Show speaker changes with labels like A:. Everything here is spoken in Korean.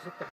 A: 있었다.